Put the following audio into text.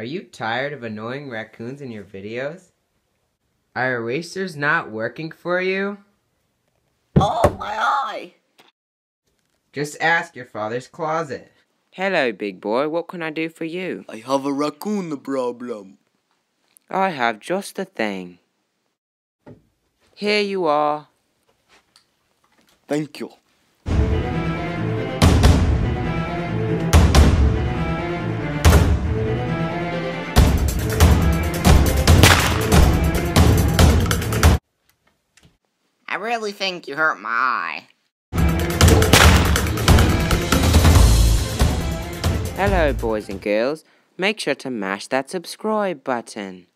Are you tired of annoying raccoons in your videos? Are erasers not working for you? Oh, my eye! Just ask your father's closet. Hello, big boy. What can I do for you? I have a raccoon problem. I have just the thing. Here you are. Thank you. Really think you hurt my eye. Hello, boys and girls. Make sure to mash that subscribe button.